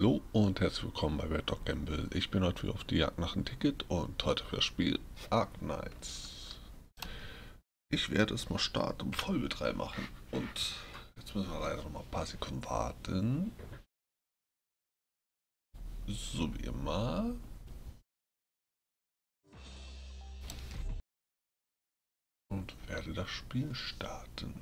Hallo und herzlich willkommen bei Red Dog Gamble. Ich bin heute wieder auf die Jagd nach einem Ticket und heute für das Spiel Ark Knights. Ich werde es mal Start und Vollbetrieb machen und jetzt müssen wir leider noch mal ein paar Sekunden warten. So wie immer. Und werde das Spiel starten.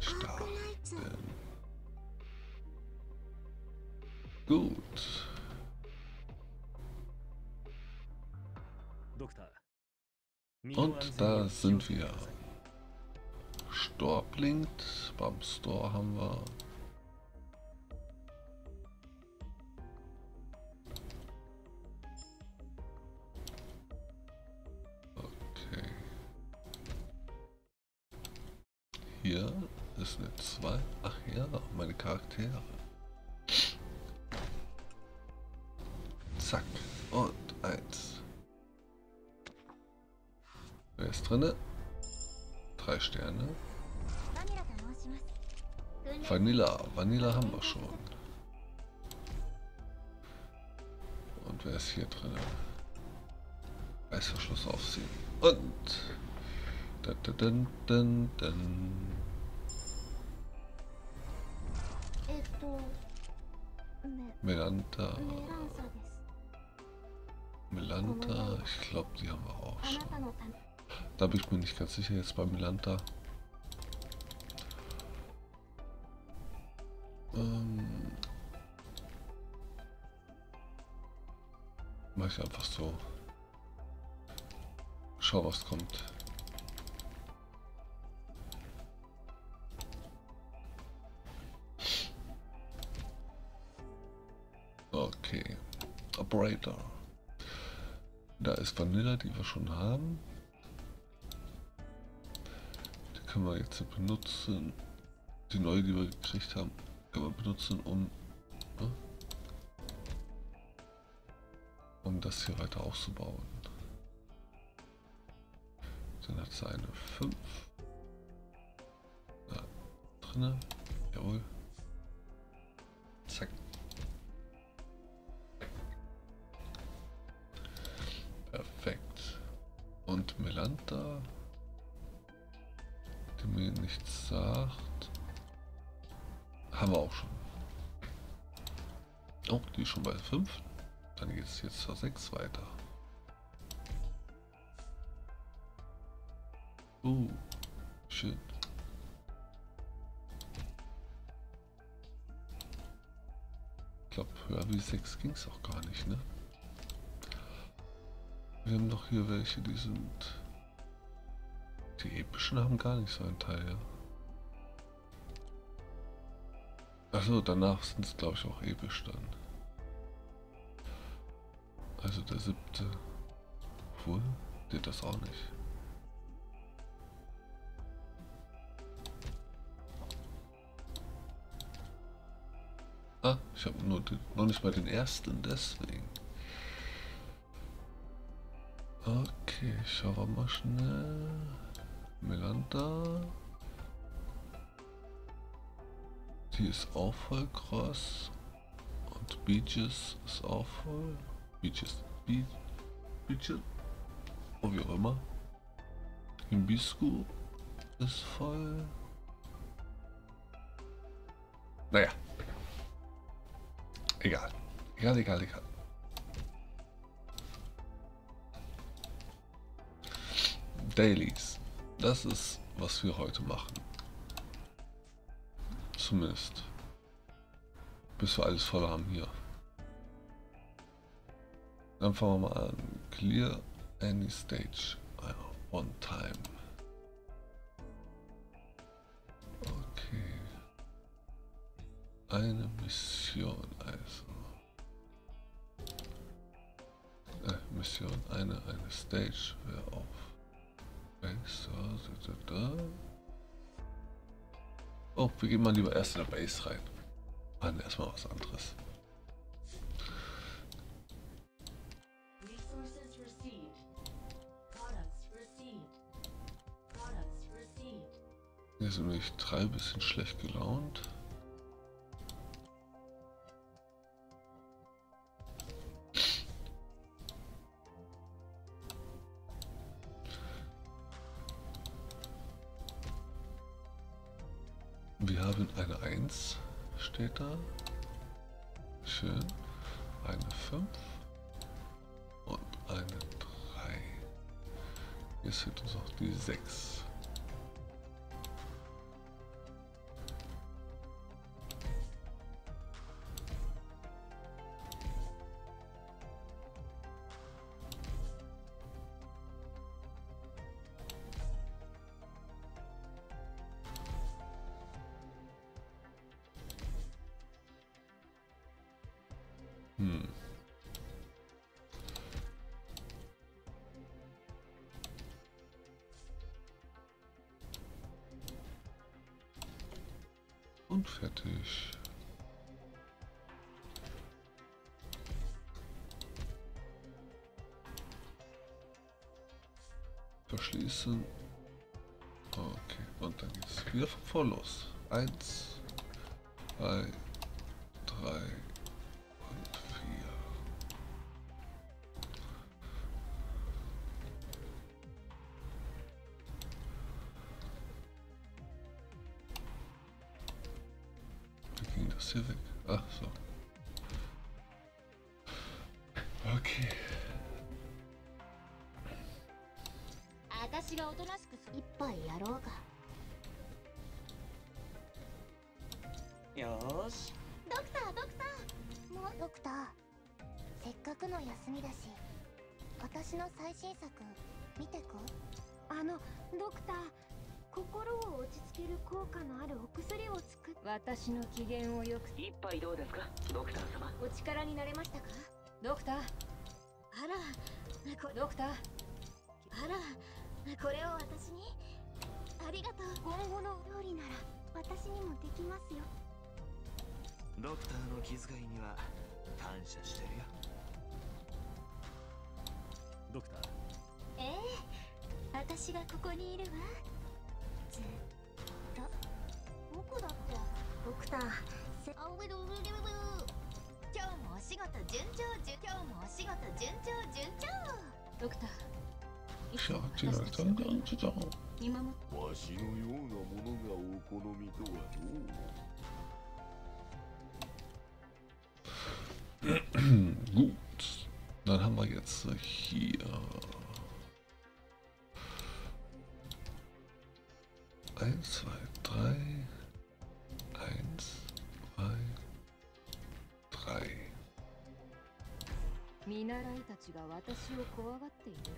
Starten. Gut. Und da sind wir. Store blinkt. Beim Store haben wir. Okay. Hier ist eine 2. Ach ja, meine Charaktere. Zack. Und eins. Wer ist drinne? Drei Sterne. Vanilla. Vanilla haben wir schon. Und wer ist hier drin? Reißverschluss aufziehen. Und. Dun, dun, dun, dun. Melanta. Melanta, ich glaube, die haben wir auch schon. Da bin ich mir nicht ganz sicher jetzt bei Melanta. Ähm, mach ich einfach so. Schau, was kommt. Okay. Operator. Da ist Vanilla, die wir schon haben. Können wir jetzt benutzen. Die neue, die wir gekriegt haben, können wir benutzen, um, ne? um das hier weiter auszubauen. Dann hat sie eine 5. Da drinne. Jawohl. Zack. Perfekt. Und Melanta, mir nichts sagt, haben wir auch schon. Oh, die ist schon bei 5. Dann geht es jetzt zur 6 weiter. Uh, schön. Ich glaube, höher wie 6 ging es auch gar nicht, ne? Wir haben doch hier welche, die sind... Die epischen haben gar nicht so einen Teil, ja. Achso, danach sind es glaube ich auch episch dann. Also der siebte. Obwohl, der das auch nicht. Ah, ich habe nur noch nicht mal den ersten, deswegen. Okay, schauen wir mal schnell. Melanta. Die ist auch voll krass. Und Beaches ist auch voll. Beaches. Be Beaches. Oh, wie auch immer. Himbisku ist voll. Naja. Egal. Egal, egal, egal. Dailies. Das ist, was wir heute machen. Zumindest. Bis wir alles voll haben hier. Dann fangen wir mal an. Clear any stage. One time. Okay. Eine Mission also. Äh. Mission. Eine, eine Stage wäre auf Oh, wir gehen mal lieber erst in der Base rein. Machen erstmal was anderes. Hier sind nämlich drei bisschen schlecht gelaunt. Steht da. Schön. Eine 5 und eine 3. Jetzt fehlt uns noch die 6. Und fertig. Verschließen. Okay, und dann geht's wieder von vorn los. Eins, zwei, drei, 機嫌をよく一杯どうですか？ドクター様。お力になれましたか？ドクター。あらこドクター。あらこれを私に？ありがとう。今後の料理なら私にもできますよ。ドクターの気遣いには感謝してるよ。ドクター。ええ。私がここにいるわ。ずっクターせあうるるるる今日もお仕事順調順今日もお仕事順調順調ドクターいつ Ja, も die 私たち Leute の haben ganz zusammen. 見守っわしのようなものがお好みとはの Gut. Dann haben wir jetzt hier. Eins, zwei, drei.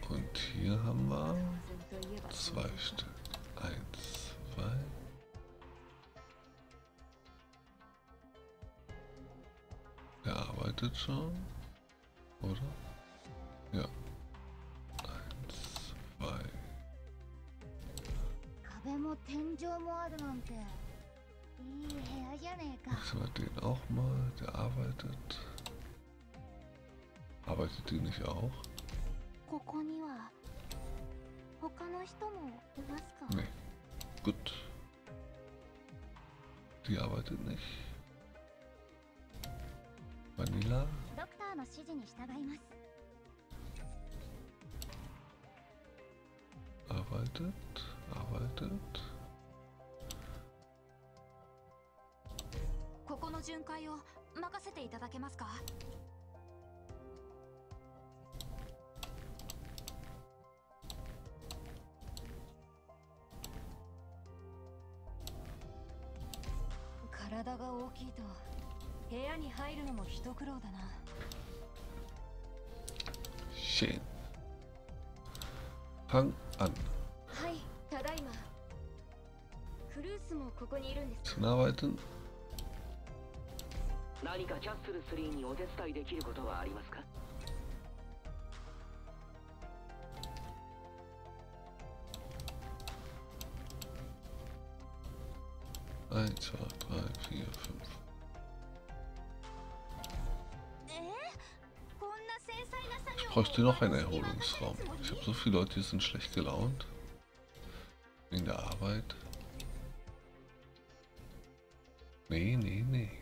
Und hier haben wir 当然といえばそう zwei だ Stück. Eins, zwei. Er arbeitet schon, oder? Ja. Eins, zwei. 壁も天井もあるなんていい部屋じゃねえか Müssen wir den auch mal, der arbeitet. Arbeitet die nicht auch? ここには他の人もいますか Nee. Gut. Die arbeitet nicht. Vanilla? ドクターの指示に従います Arbeitet, arbeitet. ここの巡回を任せていただけますか きいと部屋に入るのも一苦労だな. Fang an. はいただいまフルースもここにいるんです Zum Arbeiten. 何かキャッスル3にお手伝いできることはありますか？Ich bräuchte noch einen Erholungsraum. Ich habe so viele Leute, die sind schlecht gelaunt. Wegen der Arbeit. Nee, nee, nee.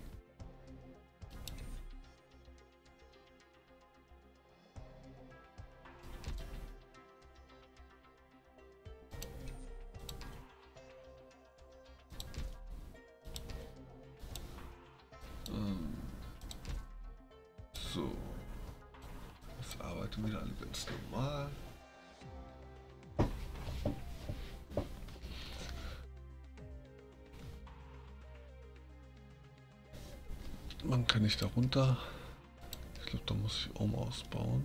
Nicht da runter. Ich glaube, da muss ich oben ausbauen.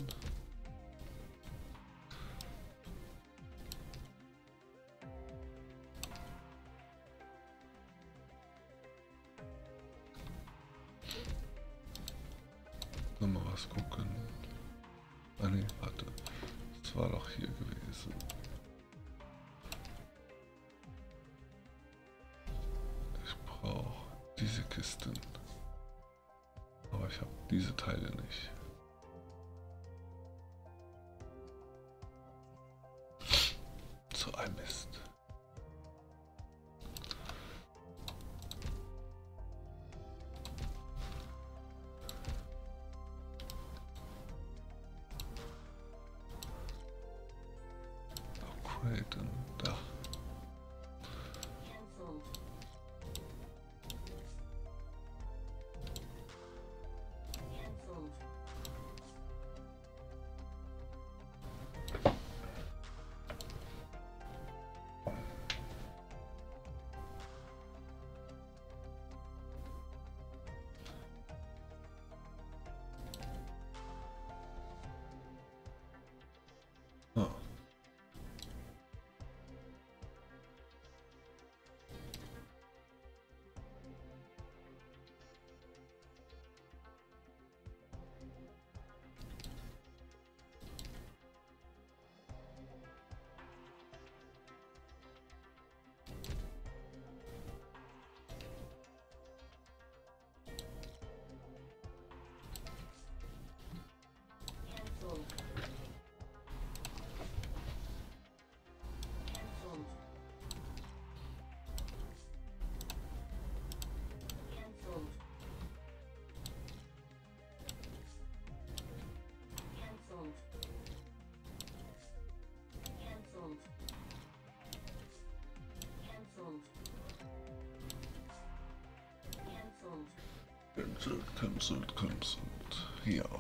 Cancelled. Cancelled, cancelled, cancelled.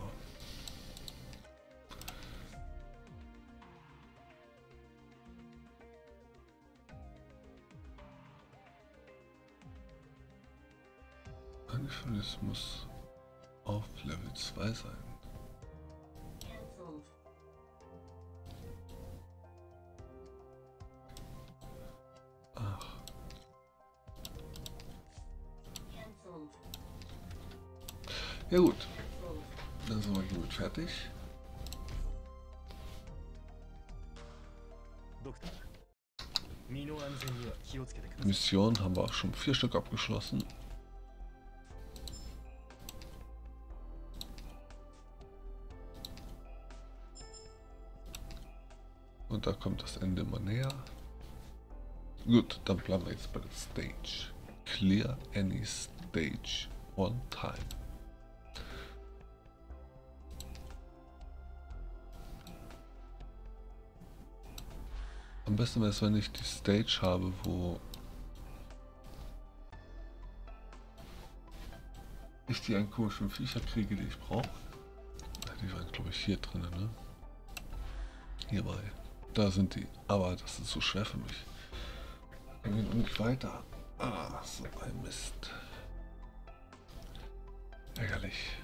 Ja gut. Dann sind wir hiermit fertig. Mission haben wir auch schon vier Stück abgeschlossen. Und da kommt das Ende mal näher. Gut, dann bleiben wir jetzt bei der Stage. Clear any stage on time. Am besten wäre es, wenn ich die Stage habe, wo ich die einen komischen Viecher kriege, die ich brauche. Die waren, glaube ich, hier drin, ne? Hierbei. Da sind die. Aber das ist so schwer für mich. Wir gehen nicht weiter. Ah, so ein Mist. Ärgerlich.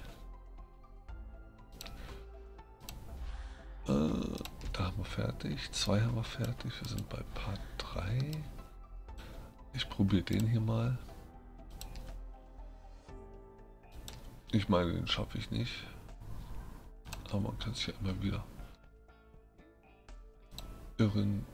Äh, da haben wir fertig. Zwei haben wir fertig. Wir sind bei Part 3. Ich probiere den hier mal. Ich meine, den schaffe ich nicht. Aber man kann sich ja immer wieder irren.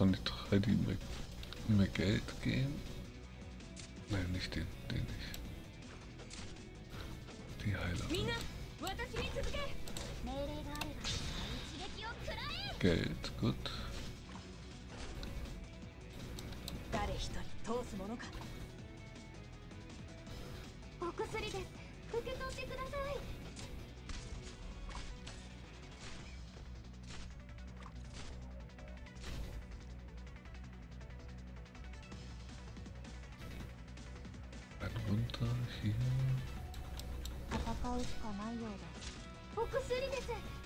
an die drei, die mir, mir Geld geben. Nein, nicht den, den nicht. Die Heiler. Geld. 戦うしかないようですお薬です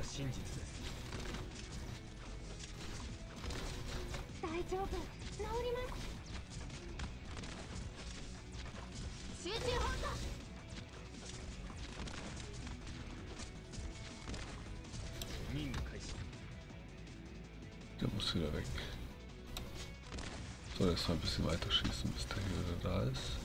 が真実です大丈夫治ります集中砲火任務開始 der muss wieder weg. So, jetzt mal ein bisschen weiter schießen, bis der hier wieder da ist.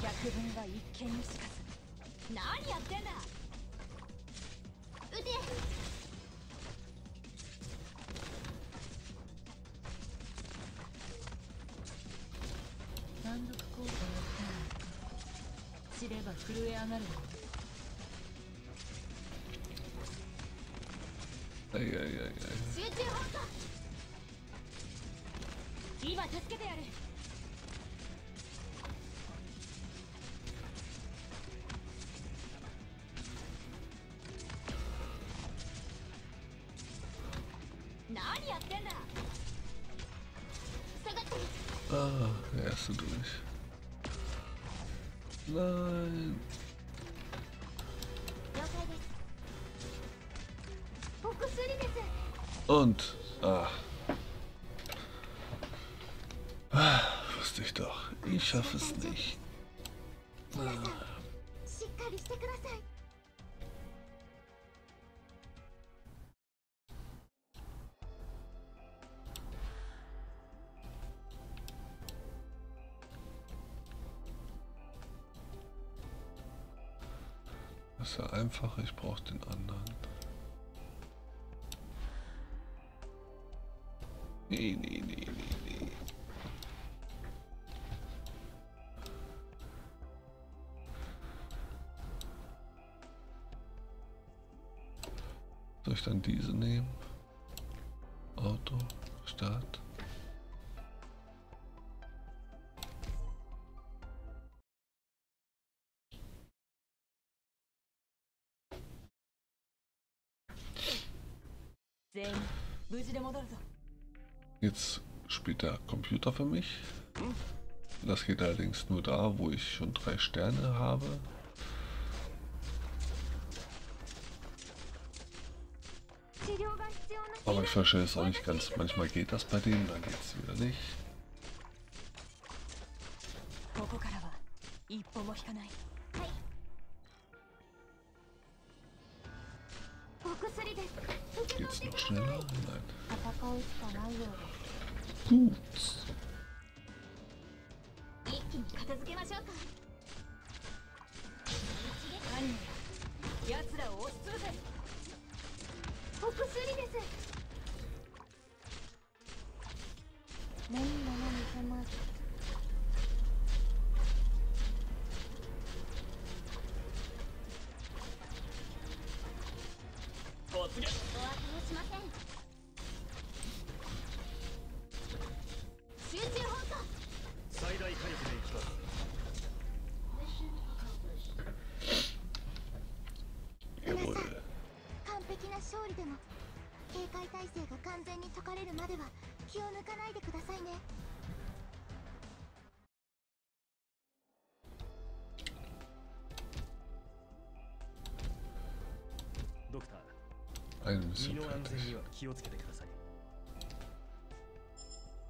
百分は一見にしかず何やってんだ。撃て。単独効果が知れば震え上がる。Ei, ei, ei, ei. 集中砲火。今助けてやる Und... Ah. ah. wusste ich doch. Ich schaffe es nicht. Ah. Das ist ja einfach, ich brauche den anderen. Nee, nee, nee, nee, nee. Soll ich dann diese nehmen? Auto, Start. Computer für mich. Das geht allerdings nur da, wo ich schon drei Sterne habe. Aber ich verstehe es auch nicht ganz. Manchmal geht das bei denen, dann geht es wieder nicht.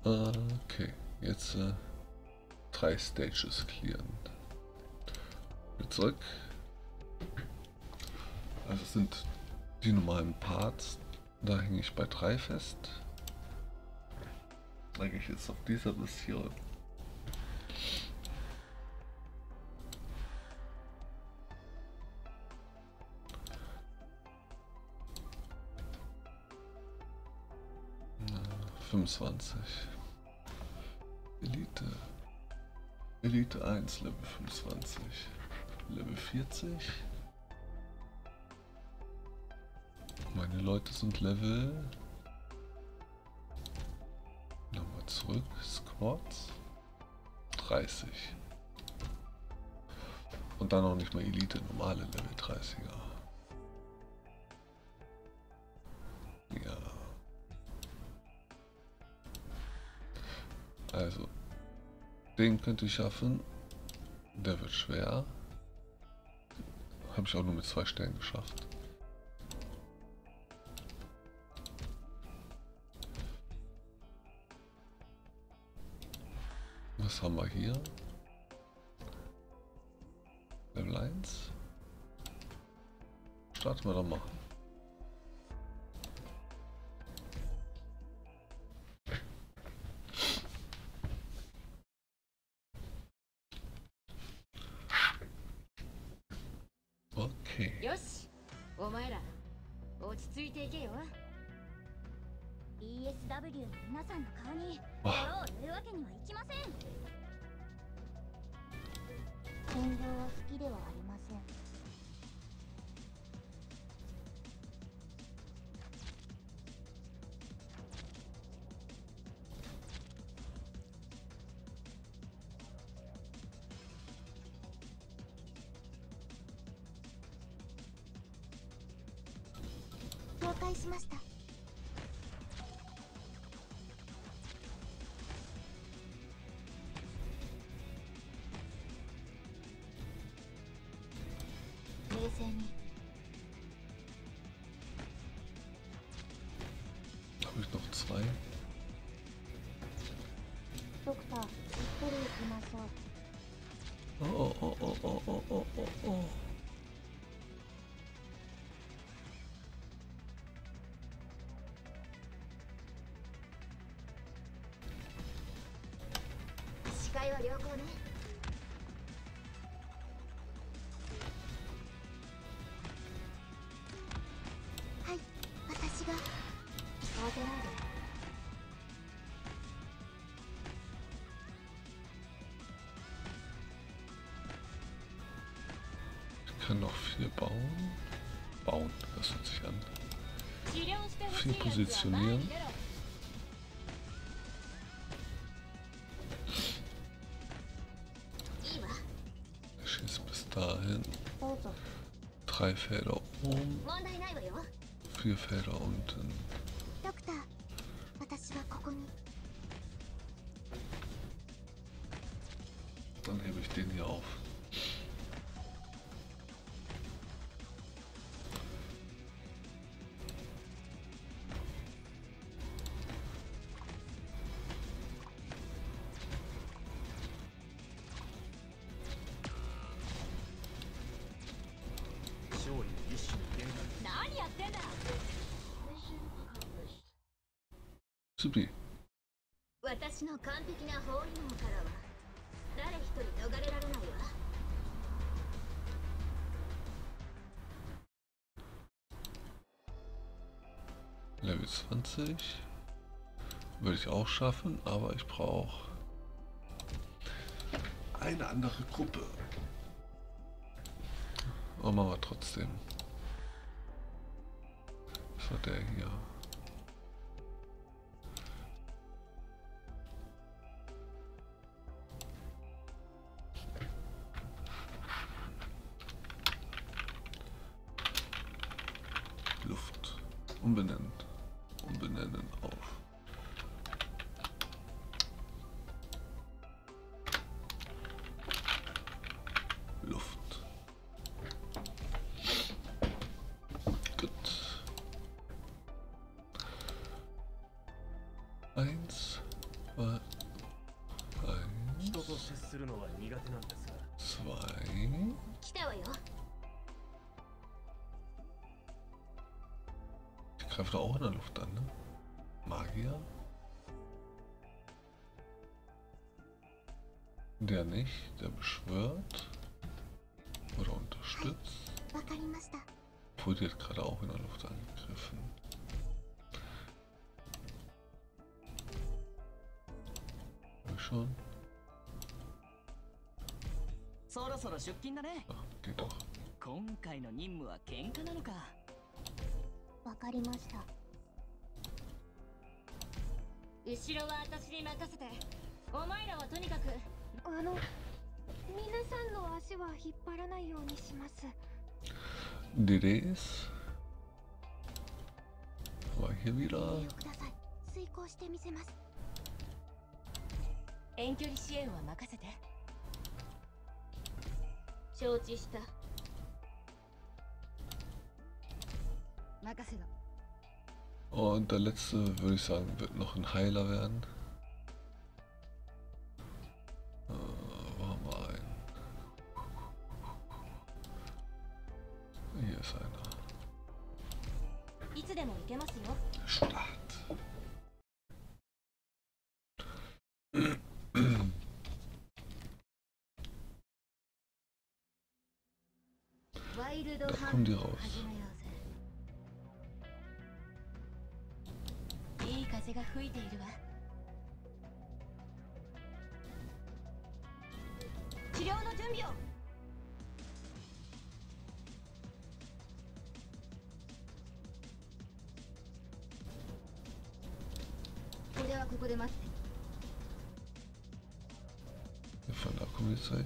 Okay, jetzt äh, drei Stages clearen. Wieder zurück. Also sind die normalen Parts. Da hänge ich bei drei fest. Da gehe ich jetzt auf dieser Mission. 25. Elite. Elite 1, Level 25. Level 40. Meine Leute sind Level. Nochmal zurück. Squads. 30. Und dann auch nicht mal Elite, normale Level 30er. Den könnte ich schaffen. Der wird schwer. Habe ich auch nur mit zwei Stellen geschafft. Was haben wir hier? Level 1. Starten wir doch mal. 視界は良好ねはい私が慌てないで Ich kann noch vier bauen. Bauen, das hört sich an. 治療してほし Viel いやつは前に positionieren. Felder oben. Vier Felder unten. スビ私の完璧な包囲網からは誰一人逃れられないわ Level 20. Würde ich auch schaffen, aber ich brauche eine andere Gruppe. Aber machen wir trotzdem. Was war der hier? のは苦手なんですが zwei. 来たわよ Die greift auch in der Luft an, ne? Magier? Der nicht, der beschwört. Oder unterstützt. わかりました Obwohl, die hat gerade auch in der Luft angegriffen. だね.今回の任務は喧嘩なのか。わかりました。後ろは私に任せて。お前らはとにかく。あの皆さんの足は引っ張らないようにします。ださい。遂行してみせます。遠距離支援は任せて承知した任せろ Und der letzte, würde ich sagen, wird noch ein Heiler werden. kommen ン die トを raus.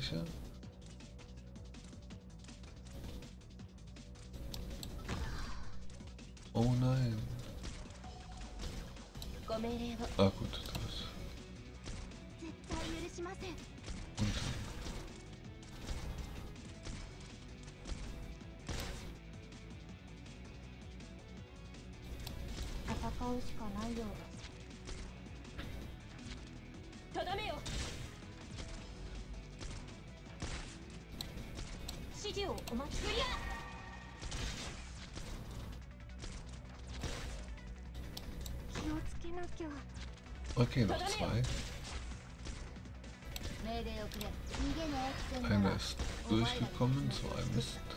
始め Okay, noch zwei. Einer ist durchgekommen, zwei müssten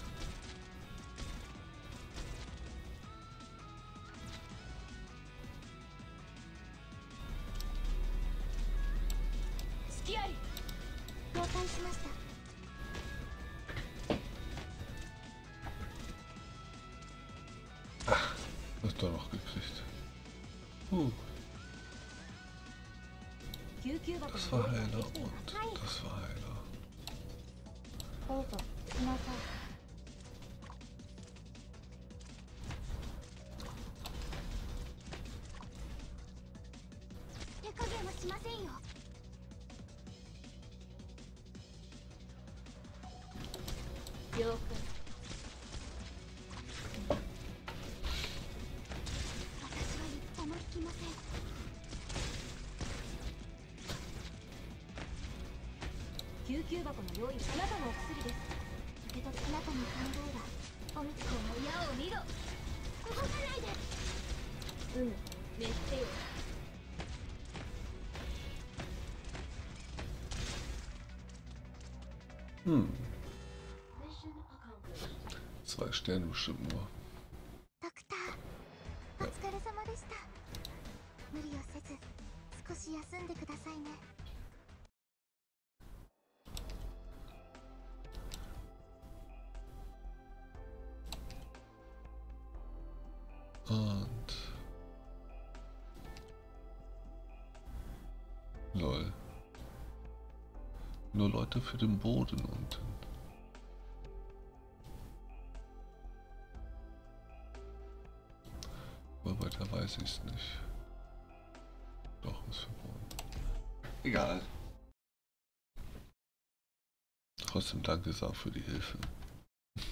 救急箱の用意あなたのお薬です受け取ってあなたの感動だおみこの矢を見ろ動かないでうむ熱せよ Hm, Mission accomplished. zwei Sterne bestimmt nur. ドクターお疲れ様でした無理をせず少し休んでくださいね Leute für den Boden unten. Aber weiter weiß ich es nicht. Doch, ist verboten. Egal. Trotzdem danke Sau für die Hilfe.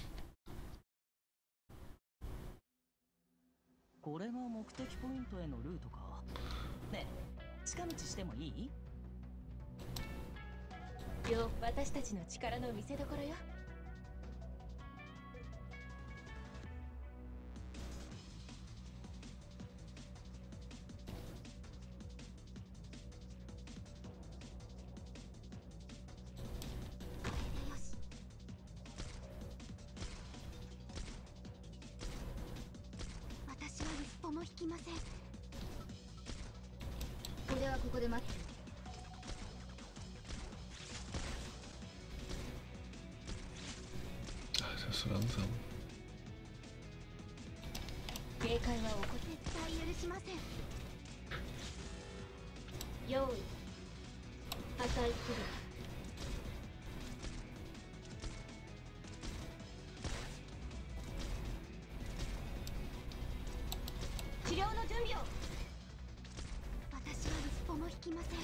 よ私たちの力の見せ所よよ。準備を私は一歩も引きません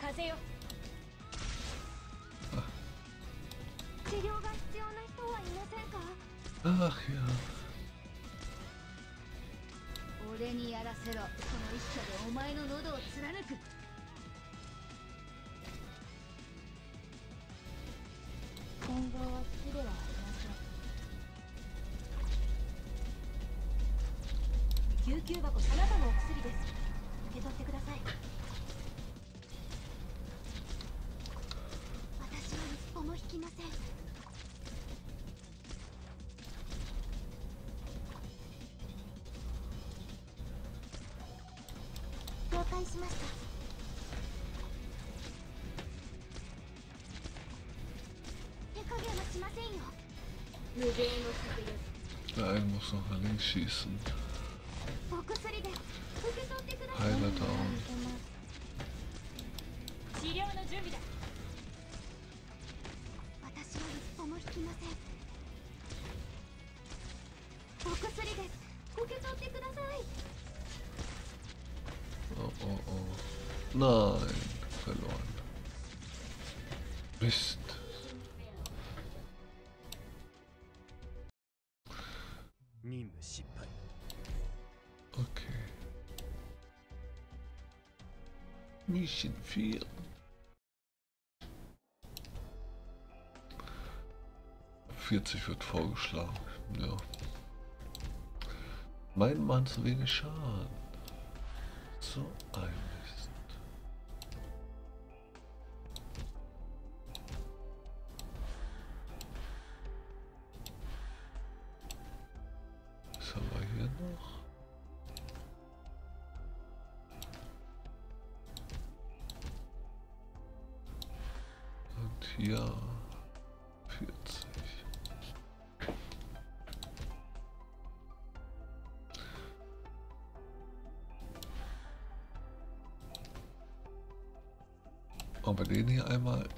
風よ。治療が必要な人はいませんか？ja. 俺にやらせろ。この一射でお前の喉を貫く救箱あなたのお薬です受け取ってください私は一歩も引きません了解しました Irgendwo muss noch links schießen. Mission 4. Vierzig wird vorgeschlagen. Ja. Mein Mann zu wenig Schaden. So ein Mist. Was haben wir hier noch? vier, vierzig. Machen wir den hier einmal.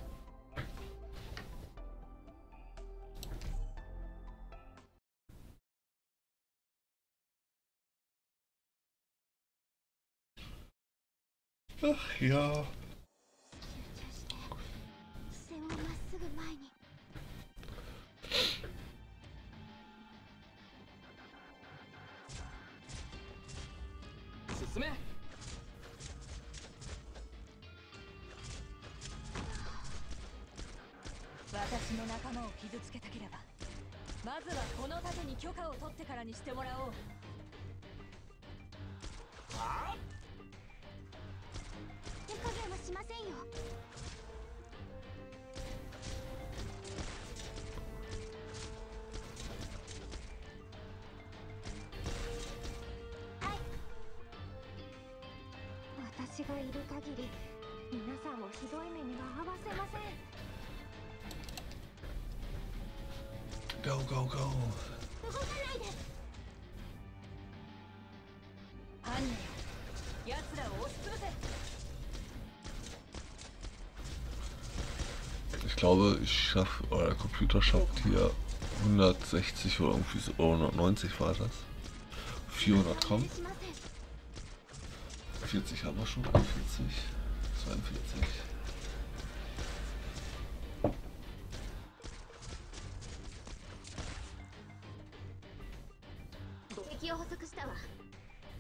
Ach ja. 限り皆さんをひどい目には合わせません Go, go, go. 動かないで犯人よ奴らを押しつぶせ Ich glaube, ich schaffe, oder der Computer schafft hier 160 oder irgendwie so, oder 190 war das. 400 kommen. 41 haben したわ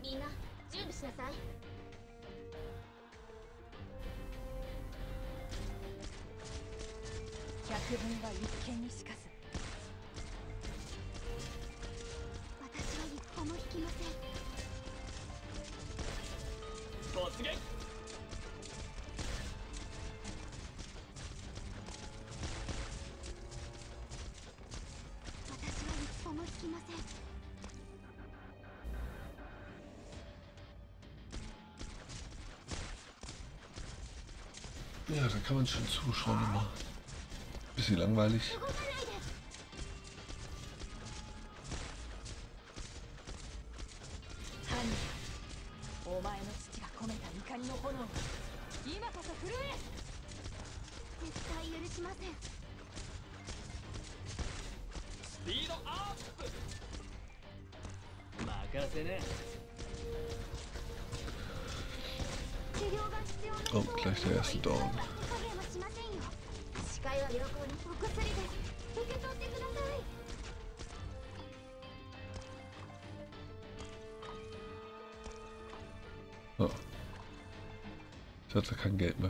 みんな準備しなさい Ja, da kann man schon zuschauen immer. Bisschen langweilig.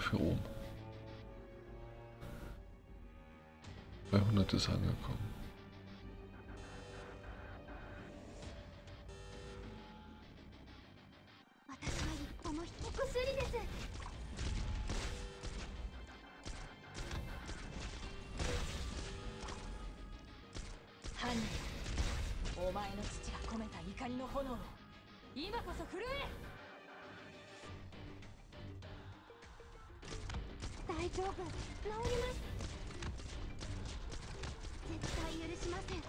Für oben. 200 ist angekommen.「私は一歩も引きお薬です犯人お前の父が込めた怒りの炎を今こそ震え 大丈夫治ります絶対許しません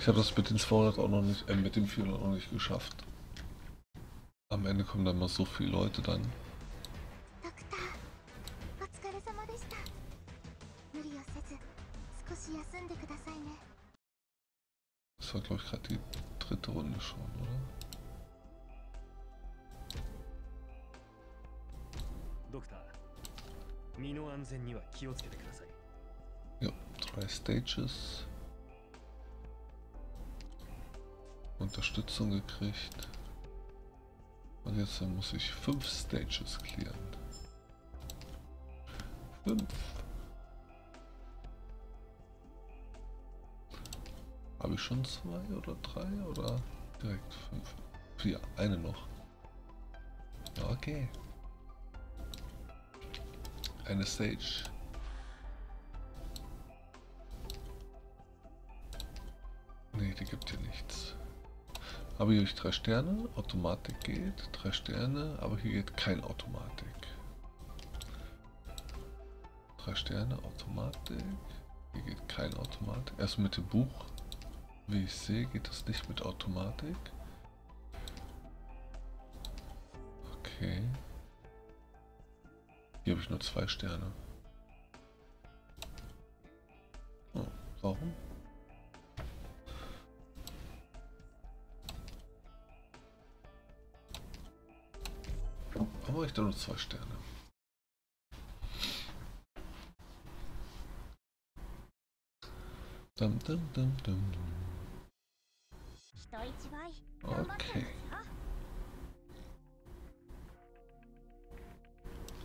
Ich habe das mit den 200 auch noch nicht, äh, mit den 400 noch nicht geschafft. Am Ende kommen dann mal so viele Leute dann. Ja, drei Stages. Unterstützung gekriegt. Und jetzt muss ich fünf Stages clearen. Fünf. Habe ich schon zwei oder drei oder direkt fünf? Vier, eine noch. Okay. Eine Stage. Aber hier habe ich drei Sterne, Automatik geht, drei Sterne, aber hier geht kein Automatik. Drei Sterne, Automatik, hier geht kein Automatik. Erst mit dem Buch, wie ich sehe, geht das nicht mit Automatik. Okay. Hier habe ich nur zwei Sterne. Oh, warum? brauche ich dann nur zwei Sterne. Dum, dum, dum, dum, dum. Okay.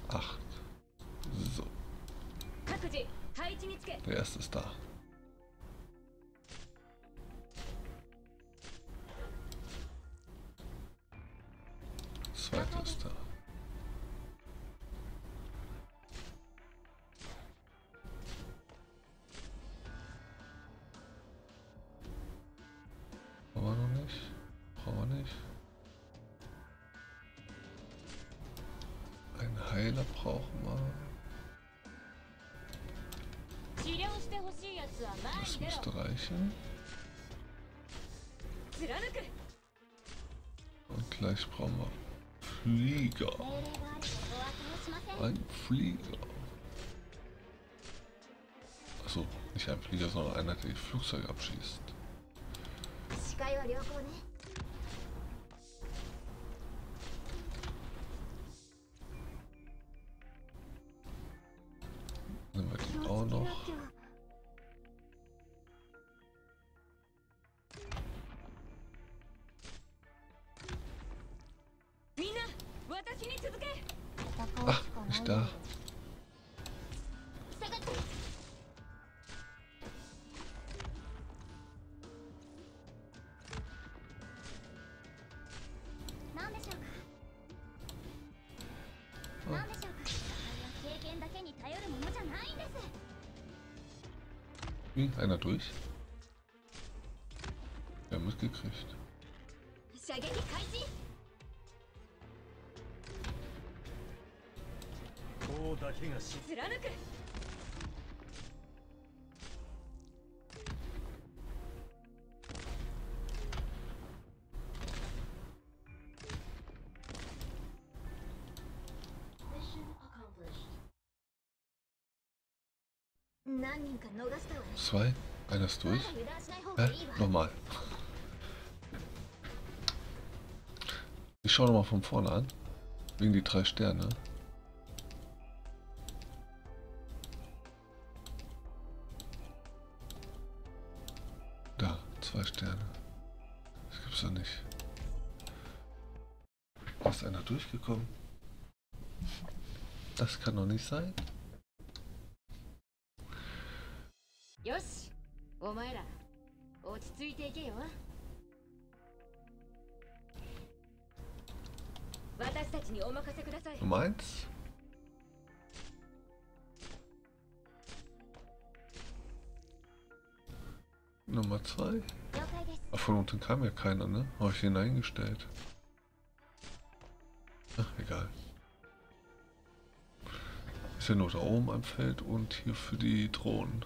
Acht. So. Der erste ist da. Fläche. Und gleich brauchen wir Flieger. Ein Flieger. Achso, nicht ein Flieger, sondern einer, der Flugzeuge abschießt. einer durch? Wir haben es gekriegt. Oh, da ging es. Zwei? Einer ist durch? Hä? Nochmal. Ich schaue nochmal von vorne an. Wegen die drei Sterne. Da, zwei Sterne. Das gibt's doch nicht. Ist einer durchgekommen? Das kann doch nicht sein. kam ja keiner, ne? Habe ich den eingestellt? Ach, egal. Ist ja nur da oben am Feld und hier für die Drohnen.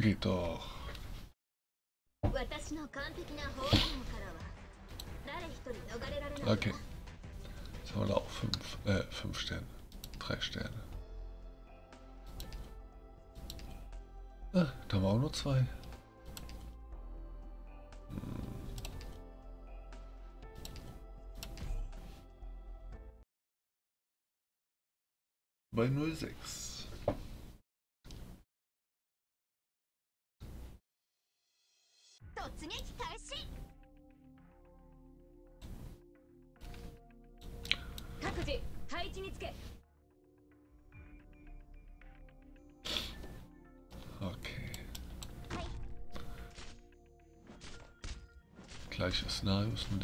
Geht doch. Okay. Jetzt haben wir da auch 5 äh, fünf Sterne. 3 Sterne. Ah, da haben wir auch nur 2. Hm. Bei 06.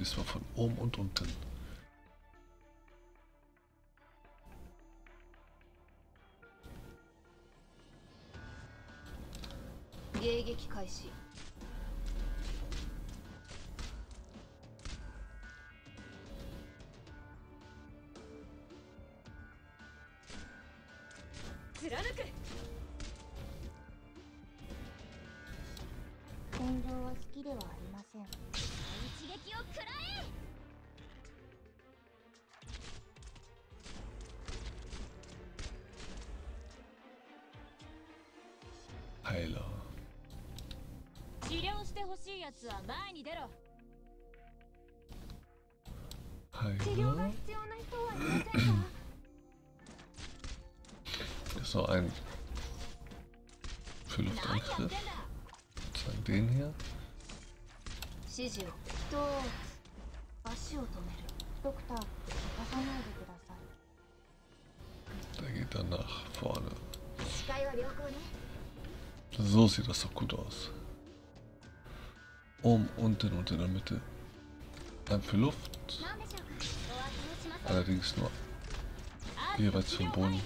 diesmal von oben und unten. してほしいやつは前に出ろはい治療が必要な人はいませんか Das ist noch ein Fünftangriff. Zeigen den her. Der geht dann nach vorne. So sieht das doch gut aus. oben, unten und in der Mitte. Dann für Luft. Allerdings nur jeweils vom Boden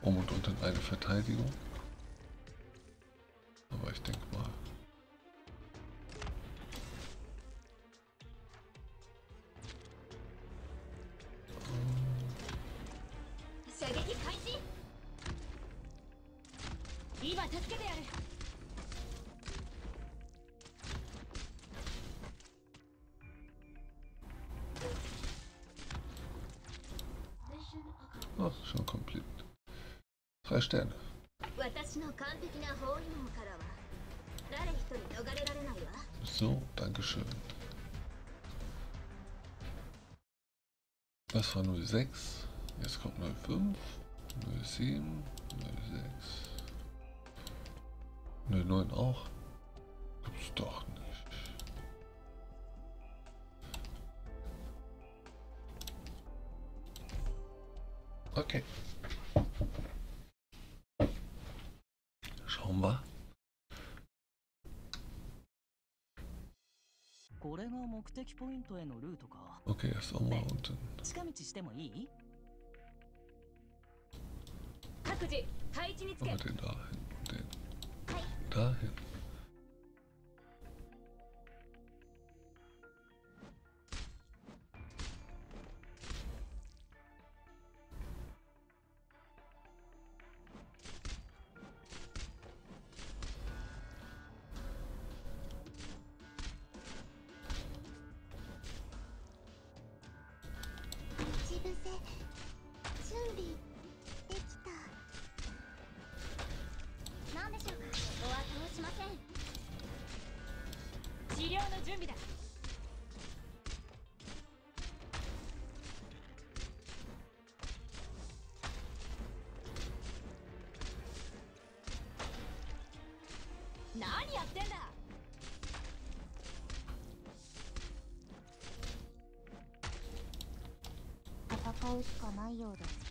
Um und unten eine Verteidigung. 的ポイントへのルートか。ウンテ。近道してもいい？各自、準備だ。何やってんだ。戦うしかないようです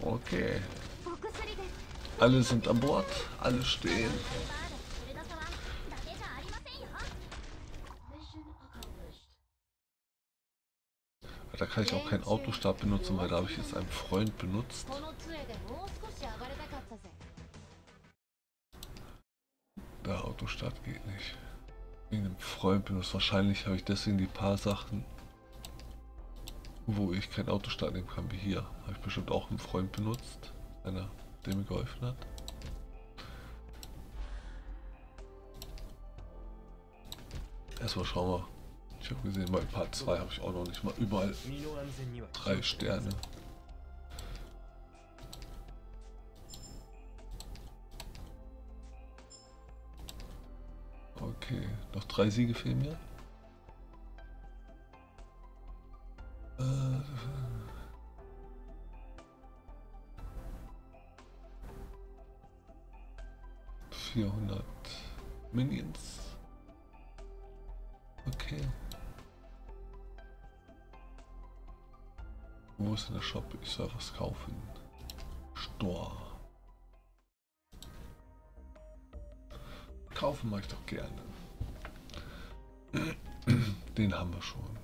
Okay. Alle sind an Bord, alle stehen. Da kann ich auch keinen Autostab benutzen, weil da habe ich jetzt einen Freund benutzt. Der Autostart geht nicht. Wegen dem Freund benutzt. Wahrscheinlich habe ich deswegen die paar Sachen wo ich kein Auto starten kann wie hier. Habe ich bestimmt auch einen Freund benutzt, einer, der mir geholfen hat. Erstmal schauen wir. Ich habe gesehen, bei Part 2 habe ich auch noch nicht mal überall drei Sterne. Okay, noch drei Siege fehlen mir. 400 Minions. Okay. Wo ist denn der Shop? Ich soll was kaufen. Store. Kaufen mag ich doch gerne. Den haben wir schon.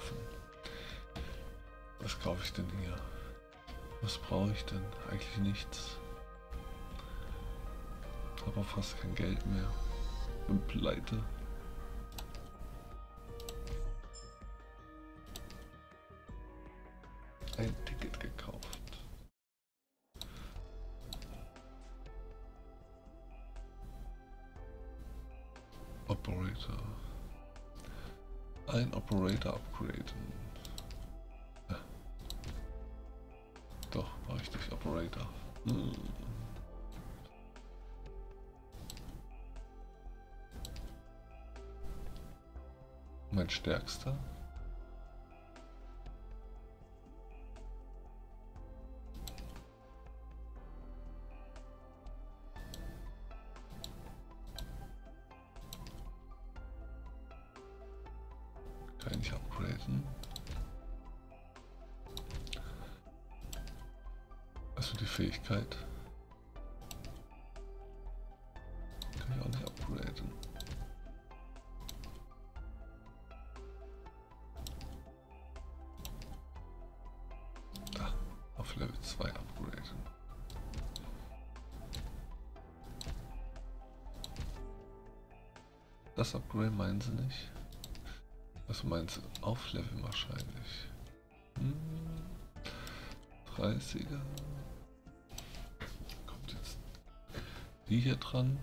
Kaufen. Was kaufe ich denn hier? Was brauche ich denn? Eigentlich nichts. Aber fast kein Geld mehr. Bin pleite. Ein Ticket gekauft. Operator. Ein Operator upgraden. Doch, war richtig Operator. Hm. Mein stärkster. Nicht. Was meinst du? Aufleveln wahrscheinlich. Hm. 30er. Kommt jetzt die hier dran?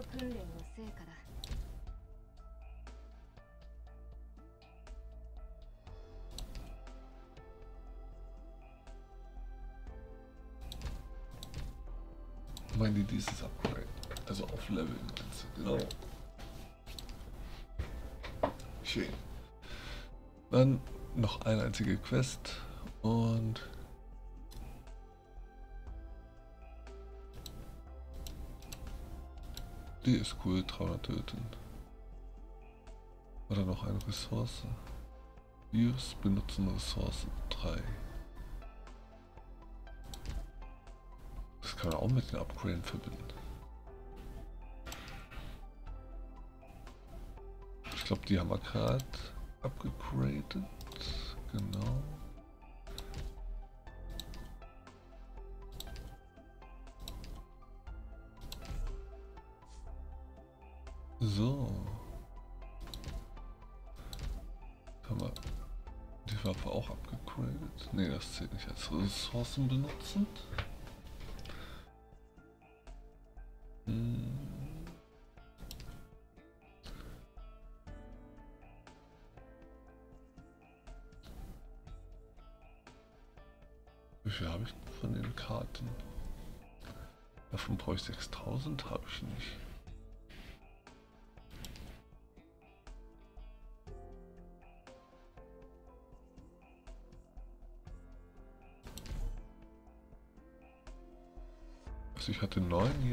の訓練の成果だ Meinen die dieses Upgrade? Also auf Level meinst du? Genau. Schön. Dann noch eine einzige Quest und Die ist cool, 300 töten. Oder noch eine Ressource. Wir benutzen Ressource 3. Das kann man auch mit den Upgraden verbinden. Ich glaube, die haben wir gerade abgegradet. Genau. Ressourcen benutzend.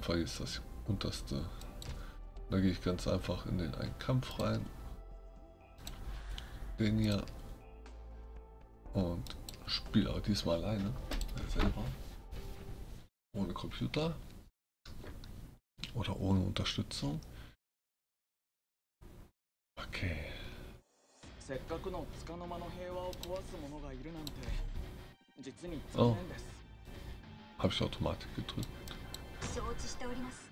einfach jetzt das unterste. Äh, da gehe ich ganz einfach in den einen Kampf rein. Den hier. Und spiele auch diesmal alleine. Äh, selber. Ohne Computer. Oder ohne Unterstützung. Okay. せっかくのつかの間の平和を壊す者がいるなんて実に残念です。Oh. Habe ich Automatik gedrückt? 承知しております。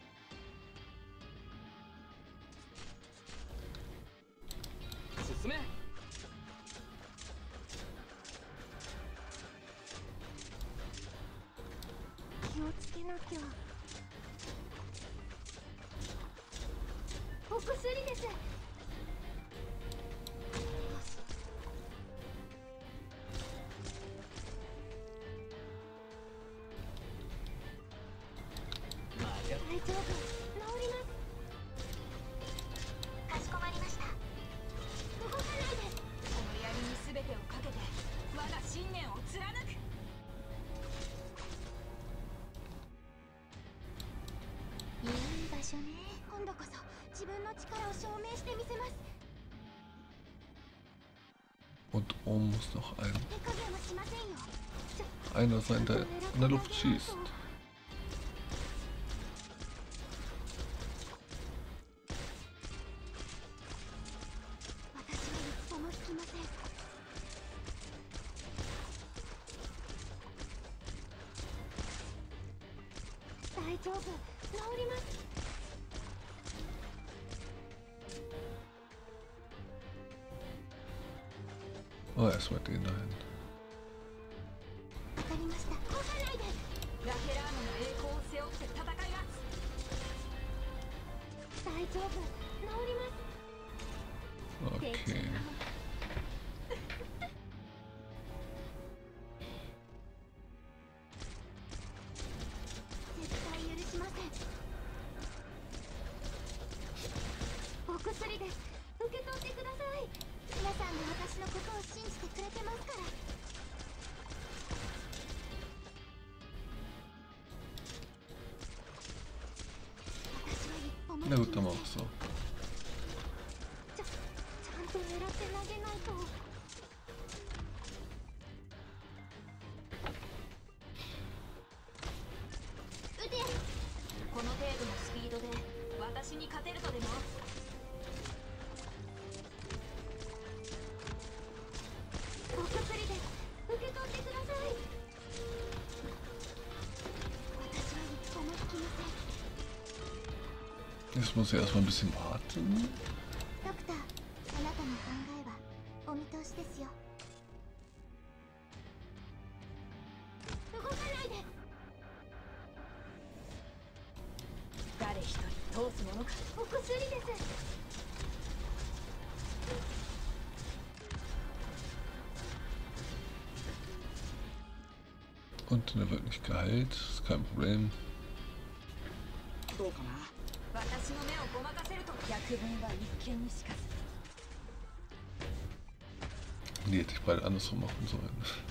einer sein, der in der Luft schießt. Oh, erstmal den eh dahin. muss ja erstmal ein bisschen warten. Und er wird nicht geheilt, ist kein Problem. Nee, hätte ich bald andersrum machen sollen.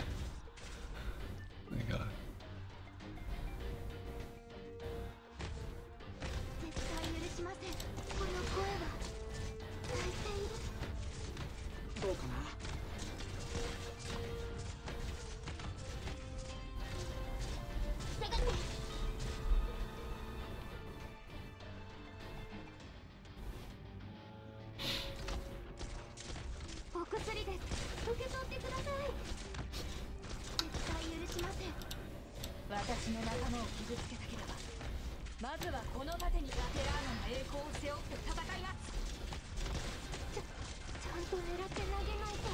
こをっちゃんと狙って投げないと。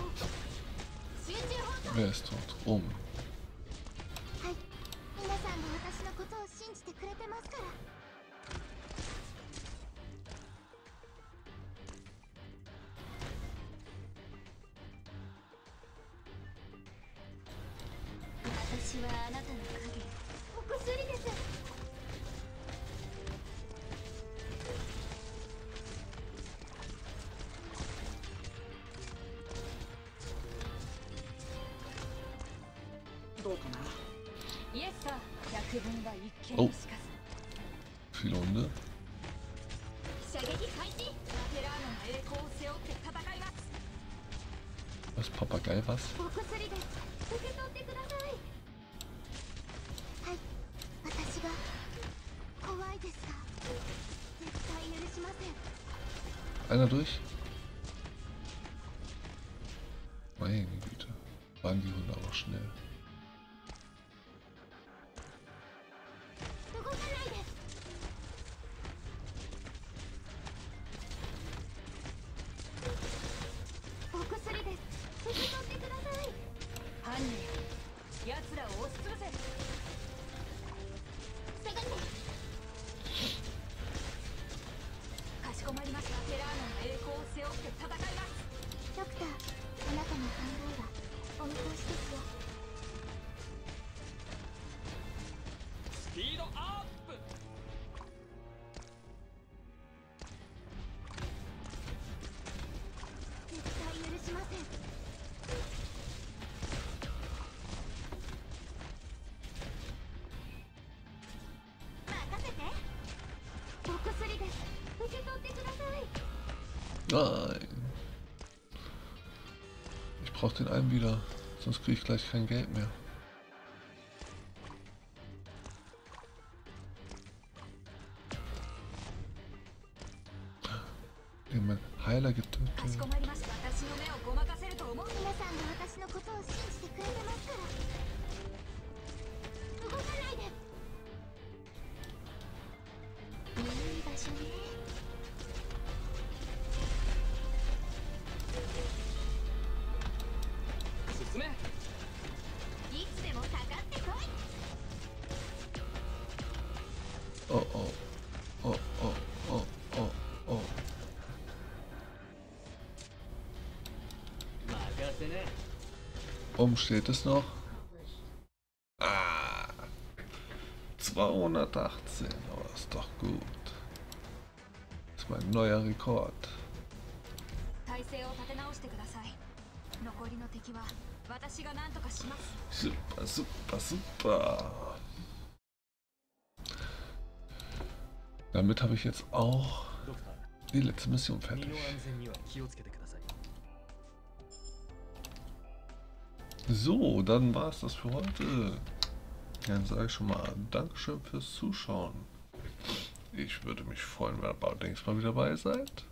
Oh. Viele Hunde. Was, Papagei, was? Einer durch? Nein. Ich brauche den einen wieder, sonst kriege ich gleich kein Geld mehr. Warum steht es noch? Ah, 218, aber oh, ist doch gut. Das ist mein neuer Rekord. Super, super, super. Damit habe ich jetzt auch die letzte Mission fertig. So, dann war es das für heute. Dann sage ich schon mal Dankeschön fürs Zuschauen. Ich würde mich freuen, wenn ihr bei Dings mal wieder dabei seid.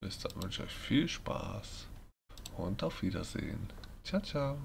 Bis dann wünsche ich euch viel Spaß und auf Wiedersehen. Ciao, ciao.